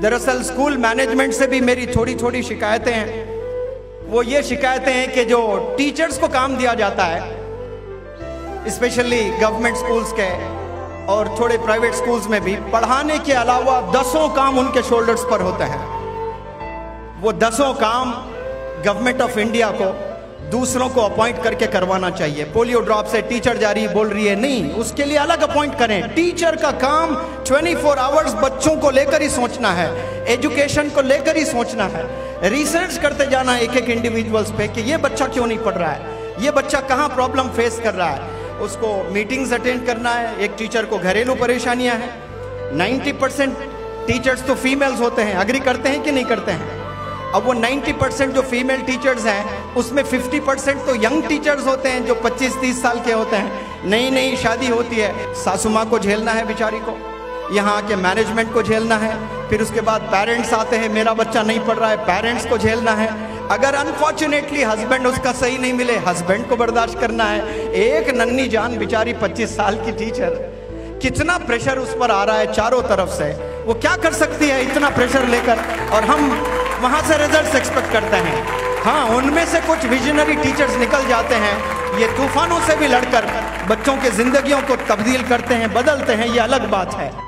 दरअसल school management से भी मेरी थोड़ी थोड़ी शिकायतें हैं। वो ये शिकायतें हैं कि जो टीचर्स को काम दिया जाता है, स्पेशली गवर्नमेंट स्कूल्स के और थोड़े प्राइवेट स्कूल्स में भी, पढ़ाने के अलावा दसों काम उनके शोल्डर्स पर होते हैं। वो दसों काम गवर्नमेंट ऑफ़ इंडिया को दूसरों को अपॉइंट करके करवाना चाहिए। पोलियो ड्रॉप से टीचर जा रही, बोल रही है, नहीं, उसके लिए अलग अपॉइंट करें। टीचर का काम 24 फोर आवर्स बच्चों को लेकर ही सोचना है। एजुकेशन को लेकर ही सोचना है। रिसर्च करते जाना है एक एक इंडिविजुअल्स पे कि ये बच्चा क्यों नहीं पढ़ रहा है? ये बच्चा कहाँ प्रॉब्लम फेस कर रहा है? उसको मीटिंग्स अटेंड करना है। एक टीचर को घरेलू परेशानियाँ हैं। 90 परसेंट टीचर्स तो फीमेल्स होते हैं। अग्री करते हैं कि नहीं करते हैं? अब वो 90 परसेंट जो फीमेल टीचर्स हैं, उसमें 50 परसेंट तो यंग टीचर्स होते हैं जो 25-30 साल के होते हैं। नई नई शादी होती है, सासू माँ को झेलना है बेचारी को, यहाँ के मैनेजमेंट को झेलना है, फिर उसके बाद पेरेंट्स आते हैं, मेरा बच्चा नहीं पढ़ रहा है पेरेंट्स को झेलना है। अगर अनफॉर्चुनेटली हस्बैंड उसका सही नहीं मिले हस्बैंड को बर्दाश्त करना है। एक नन्नी जान बेचारी 25 साल की टीचर कितना प्रेशर उस पर आ रहा है चारों तरफ़ से। वो क्या कर सकती है इतना प्रेशर लेकर? और हम वहाँ से रिजल्ट्स एक्सपेक्ट करते हैं। हाँ उनमें से कुछ विजनरी टीचर्स निकल जाते हैं। ये तूफानों से भी लड़कर बच्चों के जिंदगियों को तब्दील करते हैं, बदलते हैं, ये अलग बात है।